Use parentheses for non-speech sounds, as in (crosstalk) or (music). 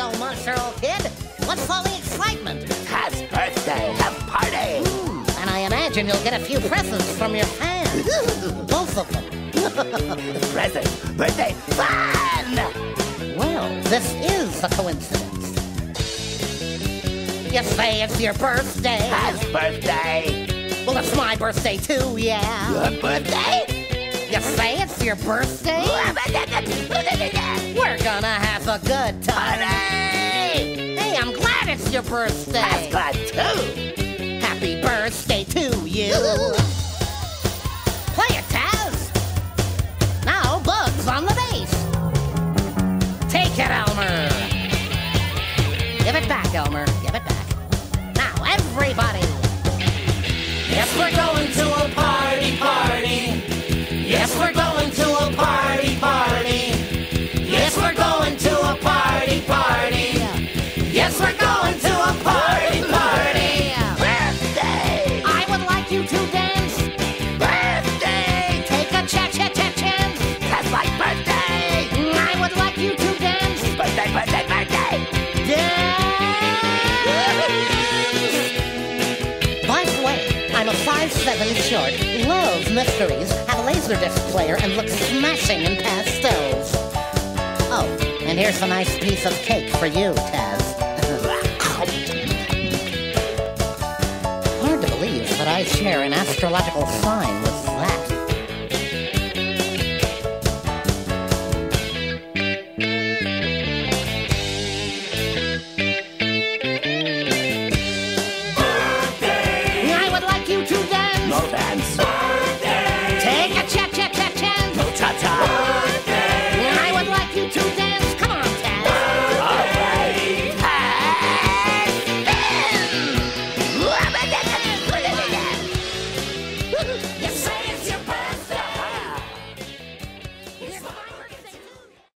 so monster-old kid. What's all the excitement? Taz's birthday. Have party. And I imagine you'll get a few presents from your fans. (laughs) Both of them. (laughs) Present. Birthday fun. Well, this is a coincidence. You say it's your birthday. Taz's birthday. Well, it's my birthday too, yeah. Your birthday? You say it's your birthday? We're gonna have a good glad it's your Taz's birthday. too. Happy birthday to you. Play it, Taz. Now, Bugs on the bass. Take it, Elmer. Give it back, Elmer. Give it back. Now, everybody. I'm a 5'7 short, love mysteries, have a laserdisc player, and look smashing in pastels. Oh, and here's a nice piece of cake for you, Taz. (laughs) Hard to believe that I share an astrological sign with